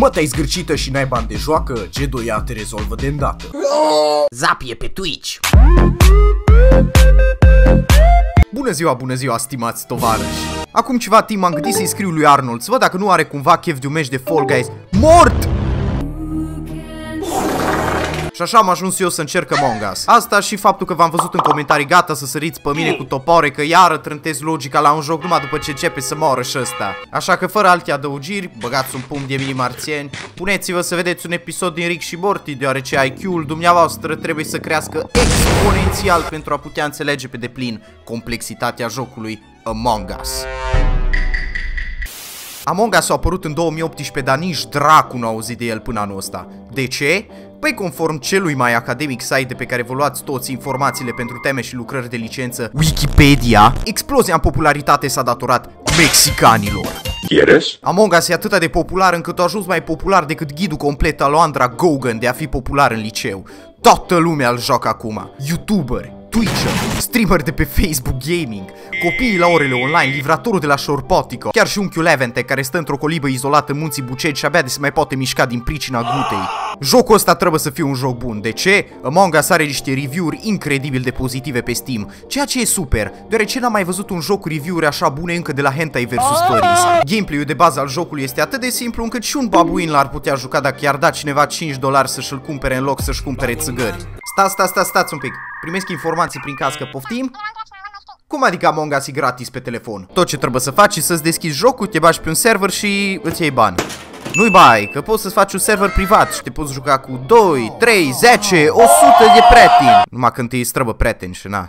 Mă, te-ai zgârcită și n-ai bani de joacă? G2A te rezolvă de îndată. Zapie pe Twitch. Bună ziua, bună ziua, stimați tovarăși! Acum ceva timp am gândit să-i scriu lui Arnold să văd dacă nu are cumva chef de un meci de Fall Guys MORT! Și așa am ajuns eu să încerc Among Us. Asta și faptul că v-am văzut în comentarii gata să săriți pe mine cu topoare că iară trântez logica la un joc numai după ce începe să moară și ăsta. Așa că fără alte adăugiri, băgați un pumn de mini marțieni, puneți-vă să vedeți un episod din Rick și Morty, deoarece IQ-ul dumneavoastră trebuie să crească exponențial pentru a putea înțelege pe deplin complexitatea jocului Among Us. Among Us a apărut în 2018, dar nici dracu nu a auzit de el până anul ăsta. De ce? Păi conform celui mai academic site pe care vă luați toți informațiile pentru teme și lucrări de licență, Wikipedia, explozia în popularitate s-a datorat mexicanilor. ¿Quieres? Among Us e atât de popular încât a ajuns mai popular decât ghidul complet al lui Andra Gogan de a fi popular în liceu. Toată lumea îl joacă acum. Youtuberi, Twitcher, streamer de pe Facebook Gaming, copiii la orele online, livratorul de la Șorpotico, chiar și unchiul Levente care stă într-o colibă izolată în munții Bucegi și abia de se mai poate mișca din pricina glutei. Jocul ăsta trebuie să fie un joc bun. De ce? Among Us are niște review-uri incredibil de pozitive pe Steam, ceea ce e super, deoarece n-am mai văzut un joc cu review-uri așa bune încă de la Hentai vs. Stories. Gameplay-ul de bază al jocului este atât de simplu încât și un babuin l-ar putea juca dacă i-ar da cineva 5 dolari să-și-l cumpere în loc să-și cumpere țigări. Stați, stați, stați, stați un pic. Primesc informații prin cască, poftim? Cum adică Among Us e gratis pe telefon? Tot ce trebuie să faci e să-ți deschizi jocul, te bagi pe un server și îți iei bani. Nu-i bai, că poți să-ți faci un server privat și te poți juca cu 2, 3, 10, 100 de prieteni. Numai când te străbă prieteni și na.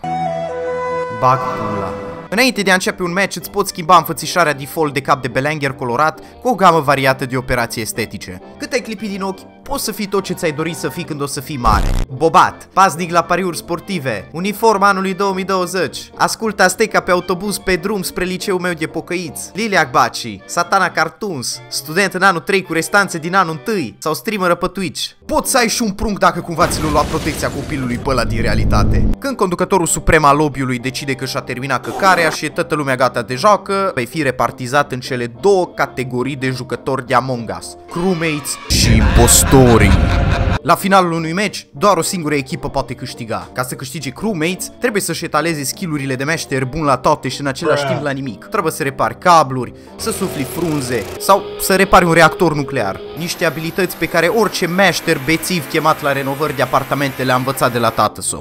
Bag pula. Înainte de a începe un match, îți poți schimba înfățișarea default de cap de belanger colorat cu o gamă variată de operații estetice. Cât ai clipi din ochi, poți să fii tot ce ți-ai dorit să fii când o să fii mare. Bobat, pasnic la pariuri sportive, uniform anului 2020, ascult Azteca pe autobuz pe drum spre liceul meu de pocăiți, Lilia Baci, Satana Cartoons, student în anul 3 cu restanțe din anul 1 sau streamer pe Twitch. Poți să ai și un prunc dacă cumva ți l lua protecția copilului pe ăla din realitate. Când conducătorul suprem al lobby-ului decide că și-a terminat căcarea și e toată lumea gata de joacă, vei fi repartizat în cele două categorii de jucători de Among Us, crewmates și impostorii. La finalul unui match, doar o singură echipă poate câștiga. Ca să câștige crewmates, trebuie să-și etaleze skillurile de meșter bun la toate și în același timp la nimic. Trebuie să repari cabluri, să sufli frunze sau să repari un reactor nuclear. Niște abilități pe care orice meșter bețiv chemat la renovări de apartamente le-a învățat de la tată -so.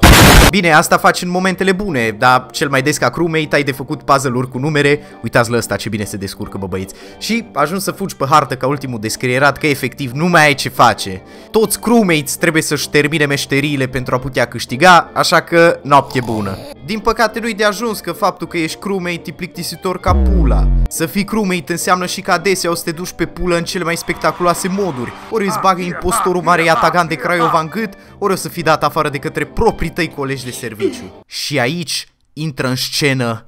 Bine, asta faci în momentele bune, dar cel mai des ca crewmate ai de făcut puzzle-uri cu numere, uitați la ăsta ce bine se descurcă bă băieți, și ajungi să fugi pe hartă ca ultimul descrierat că efectiv nu mai ai ce face. Toți crewmates trebuie să-și termine meșteriile pentru a putea câștiga, așa că noapte bună. Din păcate nu-i de ajuns că faptul că ești crewmate e plictisitor ca pula. Să fii crewmate înseamnă și că adesea o să te duci pe pulă în cele mai spectaculoase moduri. Ori îți bagă impostorul mare Atagan de Craiova în gât, ori o să fii dat afară de către proprii tăi colegi de serviciu. Și aici intră în scenă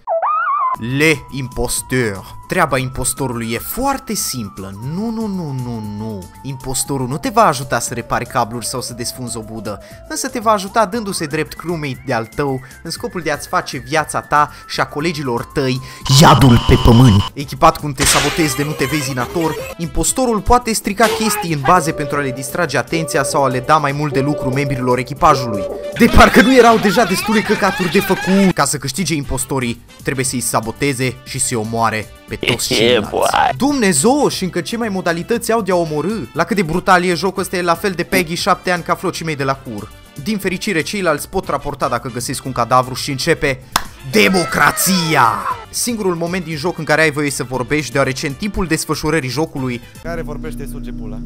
Le imposteur. Treaba impostorului e foarte simplă. Nu, nu, nu, nu, nu. Impostorul nu te va ajuta să repari cabluri sau să desfunzi o budă, însă te va ajuta dându-se drept crewmate de al tău în scopul de a-ți face viața ta și a colegilor tăi iadul pe pământ. Echipat cum te sabotezi de nu te vezi în ator, impostorul poate strica chestii în baze pentru a le distrage atenția sau a le da mai mult de lucru membrilor echipajului. De parcă nu erau deja destule căcaturi de făcut. Ca să câștige impostorii, trebuie să-i saboteze și să-i omoare pe toți ceilalți. Dumnezeu, și încă ce mai modalități au de a omorâ. La cât de brutal e jocul ăsta e la fel de Peggy 7 ani ca flocii mei de la cur. Din fericire, ceilalți pot raporta dacă găsesc un cadavru și începe Democrația! Singurul moment din joc în care ai voie să vorbești, deoarece în timpul desfășurării jocului Care vorbește suge pula.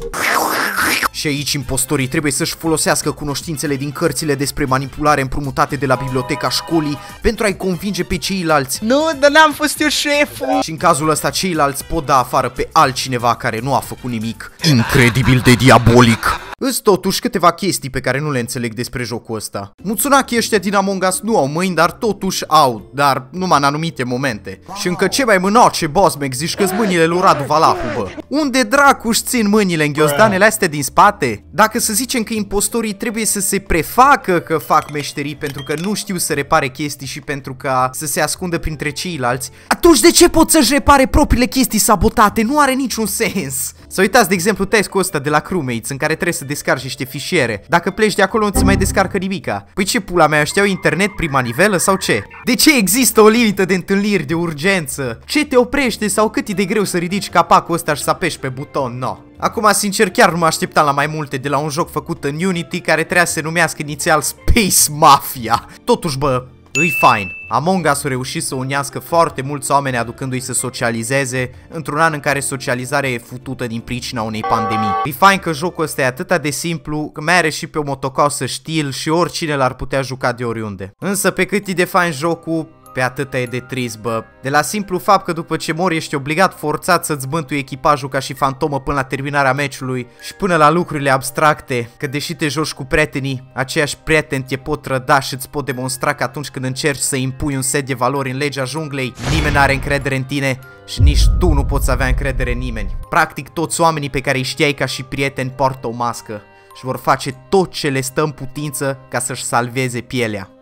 și aici impostorii trebuie să-și folosească cunoștințele din cărțile despre manipulare împrumutate de la biblioteca școlii pentru a-i convinge pe ceilalți Nu, dar n-am fost eu șeful. și în cazul ăsta ceilalți pot da afară pe altcineva care nu a făcut nimic incredibil de diabolic. Îs totuși câteva chestii pe care nu le înțeleg despre jocul ăsta. Muțunachii ăștia din Among Us nu au mâini, dar totuși au, dar numai în anumite momente. Și încă ce mai mânoace, boss, mec, zici că mâinile lui Radu Valahu, bă. Unde dracu își țin mâinile în ghiozdanele astea din spate? Dacă să zicem că impostorii trebuie să se prefacă că fac meșterii pentru că nu știu să repare chestii și pentru ca să se ascundă printre ceilalți, atunci de ce pot să-și repare propriile chestii sabotate? Nu are niciun sens. Să uitați, de exemplu, testul ăsta de la Crewmates în care trebuie să descarci niște fișiere. Dacă pleci de acolo, nu-ți mai descarcă nimica. Păi ce pula mea, ăștia au internet prima nivelă sau ce? De ce există o limită de întâlniri de urgență? Ce te oprește sau cât e de greu să ridici capacul ăsta și să apeși pe buton? No. Acum, sincer, chiar nu mă așteptam la mai multe de la un joc făcut în Unity care trebuia să se numească inițial Space Mafia. Totuși, bă, îi fine. Among Us a reușit să unească foarte mulți oameni aducându-i să socializeze într-un an în care socializarea e futută din pricina unei pandemii. E fain că jocul ăsta e atât de simplu, că mai are și pe o motocrossă stil și oricine l-ar putea juca de oriunde. Însă pe cât e de fain jocul, pe atâta e de trist, bă. De la simplu fapt că după ce mori ești obligat forțat să-ți bântui echipajul ca și fantomă până la terminarea meciului și până la lucrurile abstracte, că deși te joci cu prietenii, aceiași prieteni te pot trăda și îți pot demonstra că atunci când încerci să impui un set de valori în legea junglei, nimeni nu are încredere în tine și nici tu nu poți avea încredere în nimeni. Practic toți oamenii pe care îi știai ca și prieteni poartă o mască și vor face tot ce le stă în putință ca să-și salveze pielea.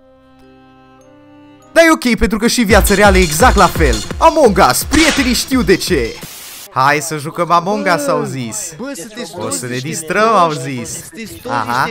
Dar e ok, pentru că și viața reală e exact la fel. Among Us, prietenii știu de ce. Hai să jucăm Among Us, au zis. Bă, să te O să ne distrăm, au zis. Aha. Aha.